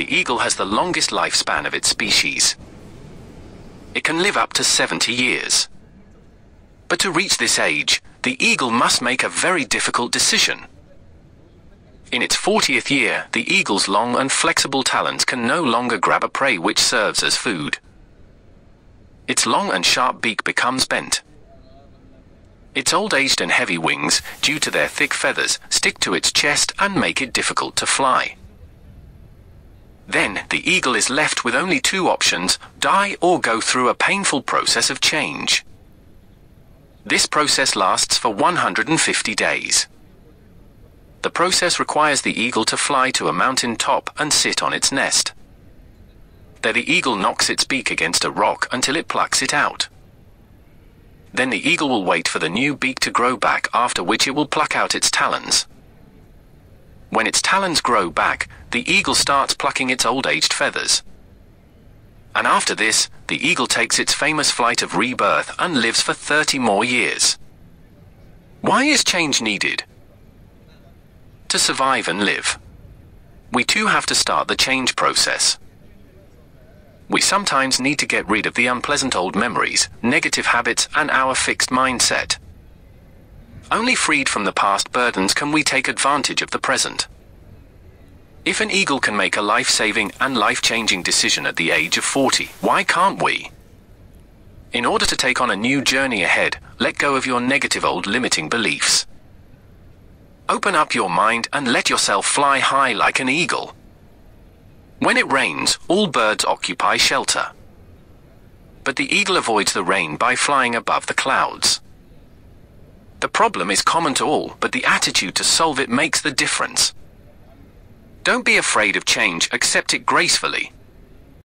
the eagle has the longest lifespan of its species. It can live up to 70 years. But to reach this age, the eagle must make a very difficult decision. In its 40th year, the eagle's long and flexible talons can no longer grab a prey which serves as food. Its long and sharp beak becomes bent. Its old-aged and heavy wings, due to their thick feathers, stick to its chest and make it difficult to fly. Then, the eagle is left with only two options, die or go through a painful process of change. This process lasts for 150 days. The process requires the eagle to fly to a mountain top and sit on its nest. There the eagle knocks its beak against a rock until it plucks it out. Then the eagle will wait for the new beak to grow back after which it will pluck out its talons. When its talons grow back, the eagle starts plucking its old-aged feathers. And after this, the eagle takes its famous flight of rebirth and lives for 30 more years. Why is change needed? To survive and live. We too have to start the change process. We sometimes need to get rid of the unpleasant old memories, negative habits, and our fixed mindset. Only freed from the past burdens can we take advantage of the present. If an eagle can make a life-saving and life-changing decision at the age of 40, why can't we? In order to take on a new journey ahead, let go of your negative old limiting beliefs. Open up your mind and let yourself fly high like an eagle. When it rains, all birds occupy shelter. But the eagle avoids the rain by flying above the clouds. The problem is common to all, but the attitude to solve it makes the difference. Don't be afraid of change, accept it gracefully.